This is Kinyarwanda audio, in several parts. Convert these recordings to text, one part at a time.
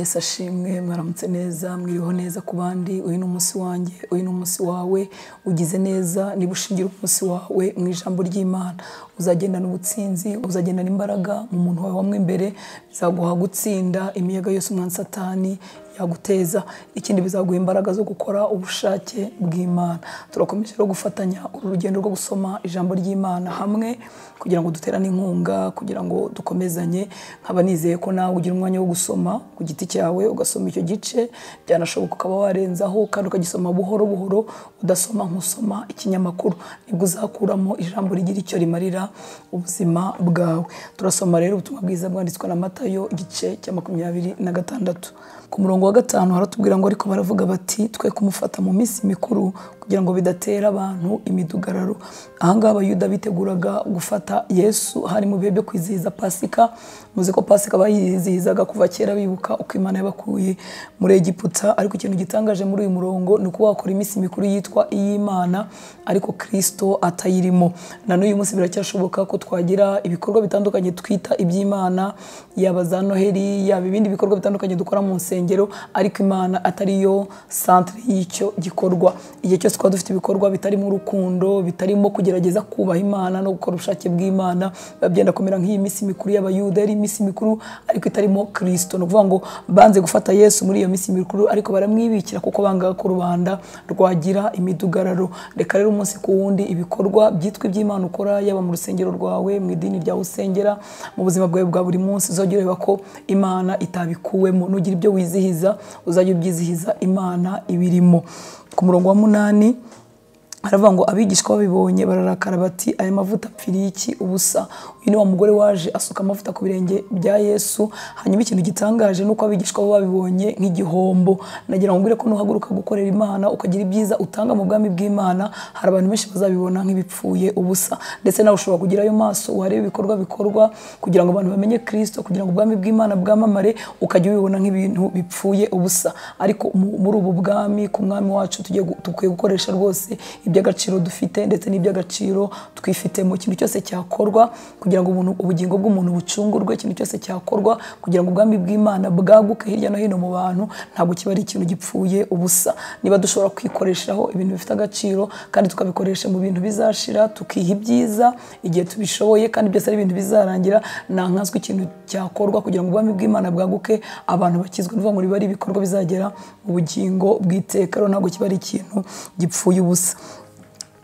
Yesu ashimwe mwaramutse neza mwiriho neza ku bandi uyu ni umunsi wanjye uyu ni umunsi wawe ugize neza niba ushingira umunsi wawe mu ijambo ry'imana. Uzagendana ubutsinzi uzagendana imbaraga mu muntu wawe wamwe imbere bizaguha gutsinda imiyaga yose umwana satani yaguteza. Ikindi bizaguha imbaraga zo gukora ubushake bw'imana. Turakomeje no gufatanya uru rugendo rwo gusoma ijambo ry'imana hamwe kugira ngo duterane inkunga kugira ngo dukomezanye. Nkaba nizeye ko nawe ugira umwanya wo gusoma ku giti cyawe ugasoma icyo gice. Byanashoboka ukaba warenzaho kandi ukagisoma buhoro buhoro udasoma nk'usoma ikinyamakuru. Nibwo uzakuramo ijambo rigira icyo rimarira ubuzima bwawe. Turasoma rero ubutumwa bwiza bwanditswe na matayo igice cya makumyabiri na gatandatu. Ku murongo wa gatanu haratubwira ngo ariko baravuga bati twe kumufata mu minsi mikuru kugira ngo bidatera abantu imidugararo. Ahangaha abayuda biteguraga gufata yesu hari mu bihe byo kwizihiza pasika. Muzi ko pasika bayizihizaga kuva kera bibuka uko imana yabakuye muri egiputa. Ariko ikintu gitangaje muri uyu murongo ni uko wakora iminsi mikuru yitwa iy'imana ariko kirisito atayirimo. Na n'uyu munsi biracyashoboka ko twagira ibikorwa bitandukanye twita iby'imana yaba za noheli yaba ibindi bikorwa bitandukanye dukora mu nsengero ariko imana atari yo santire y'icyo gikorwa. Igihe cyose twaba dufite ibikorwa bitarimo urukundo bitarimo kugerageza kubaha imana no gukora ubushake bw'imana biba byenda kumera nk'iyi minsi mikuru y'abayuda yari iminsi mikuru ariko itarimo kirisito ni ukuvuga ngo banze gufata yesu muri iyo minsi mikuru ariko baramwibikira kuko bangaga ko rubanda rwagira imidugararo. Reka rero umunsi ku wundi ibikorwa byitwa iby'imana ukora yaba mu rusengero rwawe mu idini ryawe usengera mu buzima bwawe bwa buri munsi uzajya ureba ko imana itabikuwemo. Nugira ibyo wizihiza. Uzajya ubyizihiza imana ibirimo. Ku murongo wa munani haravuga ngo abigishwa babibonye bararakara bati aya mavuta apfiriye iki? Ubusa. Uyu ni wa mugore waje asuka amavuta ku birenge bya yesu hanyuma ikintu gitangaje ni uko abigishwa bo babibonye nk'igihombo. Nagira ngo ko nuhaguruka gukorera imana ukagira ibyiza utanga mu bwami bw'imana hari abantu benshi bazabibona nk'ibipfuye ubusa. Ndetse nawe ushobora kugira ayo maso wareba ibikorwa bikorwa kugira ngo abantu bamenye kirisito kugira ngo ubwami bw'imana bwamamare ukajya ubibona nk'ibintu bipfuye ubusa. Ariko muri ubu bwami ku mwami wacu dukwiye gukoresha rwose iby'agaciro dufite ndetse n'iby'agaciro twifitemo. Ikintu cyose cyakorwa kugira ngo ubugingo bw'umuntu bucungurwe ikintu cyose cyakorwa kugira ngo ubwami bw'imana bwaguke hirya no hino mu bantu ntabwo kiba ari ikintu gipfuye ubusa. Niba dushobora kwikoreshaho ibintu bifite agaciro kandi tukabikoresha mu bintu bizashira tukiha ibyiza igihe tubishoboye kandi byose ari ibintu bizarangira ntankazwe ikintu cyakorwa kugira ngo ubwami bw'imana bwaguke abantu bakizwe ni ngo riba ari ibikorwa bizagera mu bugingo bw'iteka ntabwo kiba ari ikintu gipfuye ubusa.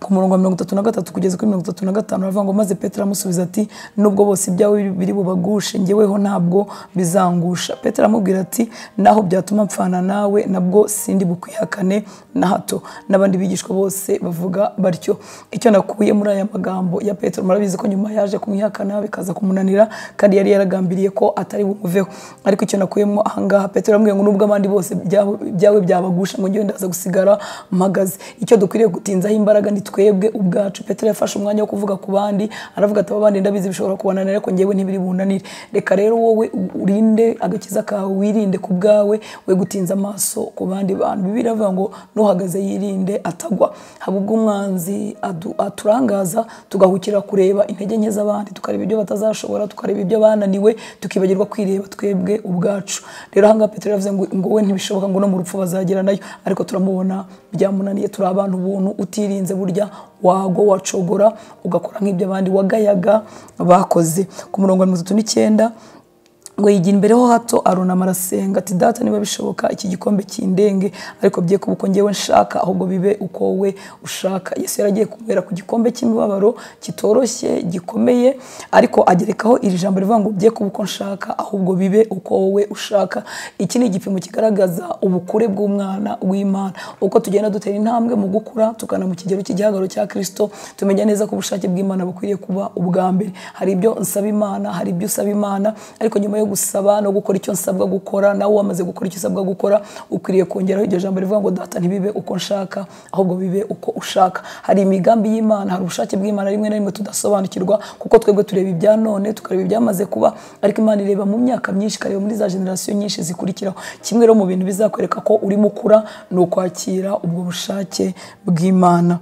Ku murongo wa mirongo itatu na gatatu kugeza kuri mirongo itatu na gatanu. Aravuga ngo maze petero aramusubiza ati nubwo bose ibyawe biri bubagushe ngeweho ntabwo bizangusha. Petero aramubwira ati naho byatuma mpfana nawe nabwo sindi bukwihakane na hato. N'abandi bigishwa bose bavuga batyo. Icyo nakuye muri aya magambo ya petero murabizi ko nyuma yaje kumwihakana bikaza kumunanira kandi yari yaragambiriye ko atari bumuveho. Ariko icyo nakuyemo ahangaha petero aramubwira ngo nubwo abandi bose ibyawe byabagusha ngo ngewe ndaza gusigara mpagaze. Icyo dukwiriye gutinzaho imbaraga ni twebwe ubwacu. Petero yafashe umwanya wo kuvuga ku bandi aravuga ati abandi ndabizi bishobora kubananira ariko ngewe ntibiri bunanire reka rero wowe urinde agakiza kawe wirinde ku bwawe we gutinza amaso ku bandi bantu. Bibiri avuga ngo nuhagaze yirinde atagwa. Haba ubwo umwanzi aturangaza tugahukira kureba intege nke z'abandi tukareba ibyo batazashobora tukareba ibyo bananiwe tukibagirwa kwireba twebwe ubwacu. Rero ahangaha petero yavuze ngo we ntibishoboka ngo no mu rupfu bazagera na yo. Ariko turamubona byamunaniye turi abantu ubuntu utirinze burya wagwa wacogora ugakora nk'ibyo abandi wagayaga bakoze. Ku murongo wa mirongo itatu n'icyenda ngo yigira imbere ho hato arunama arasenga ati data niba bishoboka iki gikombe kindenge ariko bye kuba uko ngewe nshaka ahubwo bibe uko wowe ushaka. Yesu yaragiye kubera ku gikombe cy'imibabaro kitoroshye gikomeye ariko agerekaho iri jambo rivuga ngo bye kuba uko nshaka ahubwo bibe uko wowe ushaka. Iki ni igipimo kigaragaza ubukure bw'umwana w'imana. Uko tugenda dutera intambwe mu gukura tukana mu kigero cy'igihagararo cya kirisito tumenya neza ko ubushake bw'imana bukwiriye kuba ubwa mbere. Hari ibyo nsaba imana hari ibyo usaba imana ariko nyuma yo gusaba no gukora icyo nsabwa gukora nawe wamaze gukora icyo usabwa gukora ukwiriye kongeraho iryo jambo rivuga ngo data ntibibe uko nshaka ahubwo bibe uko ushaka. Hari imigambi y'imana hari ubushake bw'imana rimwe na rimwe tudasobanukirwa kuko twebwe tureba ibya none tukareba ibyamaze kuba ariko imana ireba mu myaka myinshi ikareba muri za generasiyo nyinshi zikurikiraho. Kimwe rero mu bintu bizakwereka ko urimo ukura ni ukwakira ubwo bushake bw'imana.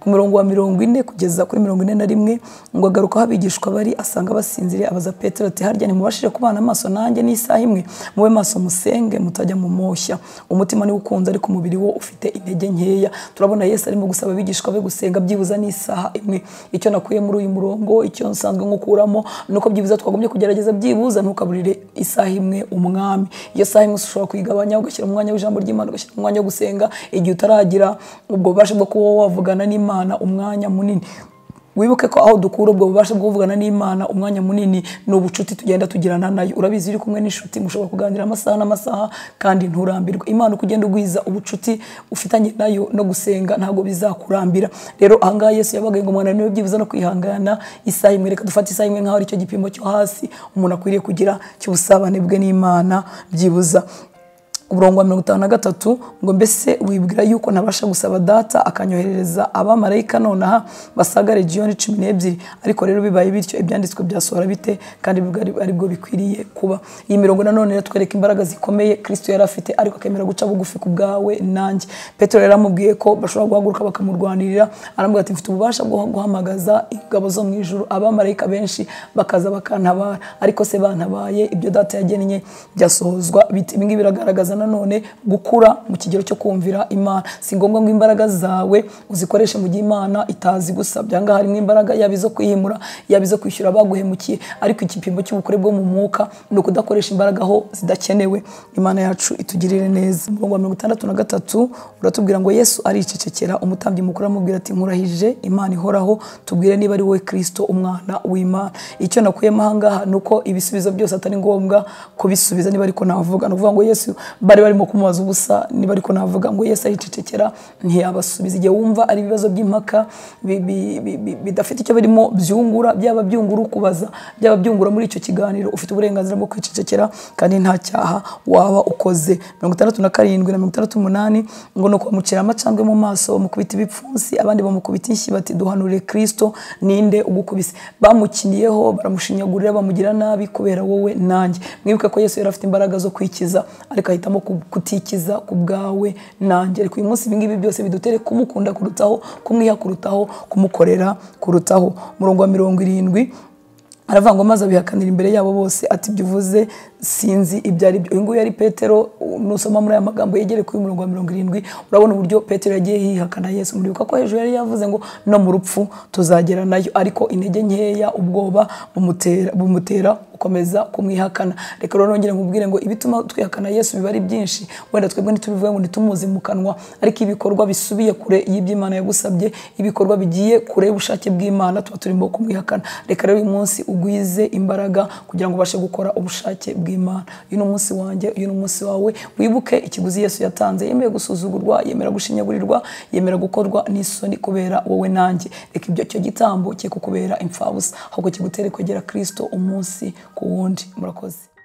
Ku murongo wa mirongo ine kugeza kuri mirongo ine na rimwe ngo agaruka aho abigishwa bari asanga basinziriye. Abaza petero ati harya ntimubashije kubana amaso nanjye n'isaha imwe? Mube maso musenge mutajya mu moshya umutima niwo ukunze ariko umubiri wo ufite intege nkeya. Turabona yesu arimo gusaba abigishwa be gusenga byibuza n'isaha imwe. Icyo nakuye muri uyu murongo icyo nsanzwe nkukuramo ni uko byibuza twagombye kugerageza byibuza ntukaburire isaha imwe umwami. Iyo saha imwe ushobora kuyigabanya ugashyira mu mwanya w'ijambo ry'imana ugashyira mu mwanya wo gusenga. Igihe utaragira ubwo bubasha bwo kuba wavugana n'imana umwanya munini. Wibuke ko aho dukura ubwo bubasha bwo kuvugana n'imana umwanya munini ni ubucuti tugenda tugirana na yo. Urabizi uri kumwe n'inshuti mushobora kuganira amasaha n'amasaha kandi nturambirwe. Imana uko ugenda ugwiza ubucuti ufitanye na yo no gusenga ntabwo bizakurambira. Rero ahangaha yesu yabaga ngo umwana ni we byibuza no kwihangana. Isaha imwe reka dufate isaha imwe nk'aho ari cyo gipimo cyo hasi. Umuntu akwiriye kugira cy'ubusabane bwe n'imana byibuza. Umurongo wa mirongo itanu na gatatu ngo mbese wibwira yuko ntabasha gusaba data akanyoherereza abamarayika nonaha basaga regiyoni cumi n'ebyiri. Ariko rero bibaye bityo ibyanditswe byasohora bite? Kandi ari bwo bikwiriye kuba. Iyi mirongo nanone iratwereka imbaraga zikomeye kirisito yari afite ariko akemera guca bugufi ku bwawe nanjye. Petero yari amubwiye ko bashobora guhaguruka bakamurwanirira aramubwira ati mfite ububasha bwo guhamagaza ingabo zo mu ijuru abamarayika benshi bakaza bakantabara. Ariko se bantabaye? Ibyo data yagennye byasohozwa biti ibi ngibi biragaragaza nanone gukura mu kigero cyo kumvira imana. Si ngombwa ngo imbaraga zawe uzikoreshe mu gihe imana itazi gusa. Byanga harimo imbaraga yaba izo kwihimura yaba izo kwishyura abaguhemukiye ariko igipimo cy'ubukure bwo mu mwuka ni ukudakoresha imbaraga aho zidakenewe. Imana yacu itugirire neza. Umurongo wa mirongo itandatu na gatatu uratubwira ngo yesu aricecekera. Umutambyi mukuru aramubwira ati nkurahije imana ihoraho tubwire niba ari wowe kirisito umwana w'imana. Icyo nakuyemo ahangaha ni uko ibisubizo byose atari ngombwa kubisubiza niba ariko navuga. Ni ukuvuga ngo yesu bari barimo kumubaza ubusa niba ariko navuga ngo yesu aricecekera ntiyabasubiza igihe wumva ari ibibazo by'impaka bidafite icyo birimo byungura byaba byungura ukubaza byaba byungura muri icyo kiganiro ufite uburenganzira bwo kwicecekera kandi nta cyaha waba ukoze. Mirongo itandatu na karindwi na mirongo itandatu n'umunani ngo ni ukwamukira amacandwe mu maso bamukubita ibipfunsi abandi bamukubita inshyi bati duhanurire kirisito ninde ugukubise. Bamukiniyeho baramushinyagurira bamugira nabi kubera wowe nanjye. Mwibuke ko yesu yari afite imbaraga zo kwikiza ariko ahitamo kutikiza ku bwawe nanjye. Ariko uyu munsi ibingibi byose bidutere kumukunda kurutaho kumwiha kurutaho kumukorera kurutaho. Umurongo wa mirongo irindwi aravuga ngo maze abihakanira imbere yabo bose. Ati ibyo uvuze sinzi ibyo ari byo. Uyu nguyu yari petero nusoma muri aya magambo yegereye kuri mirongo mirongo irindwi urabona uburyo petero yagiye yihakana yesu. Muribuka ko hejuru yari yavuze ngo no mu rupfu tuzagera na yo. Ariko intege nkeya ubwoba bumutera gukomeza kumwihakana. Reka rero nongere nkubwire ngo ibituma twihakana yesu biba ari byinshi wenda twebwe ntitubivuge ngo ntitumuzi mu kanwa. Ariko ibikorwa bisubiye kure y'iby'imana yagusabye ibikorwa bigiye kure y'ubushake bw'imana tuba turimo kumwihakana. Reka rero uyu munsi ugwize imbaraga kugira ngo ubashe gukora ubushake bw'imana. Uyu ni umunsi wanjye uyu ni umunsi wawe. Wibuke ikiguzi yesu yatanze. Yemeye gusuzugurwa yemera gushinyagurirwa yemera gukorwa n'isoni kubera wowe nanjye. Reka ibyo cyo gitambo cye kukubera imfabusa ahubwo kigutere kwegera kirisito umunsi ku wundi murakoze.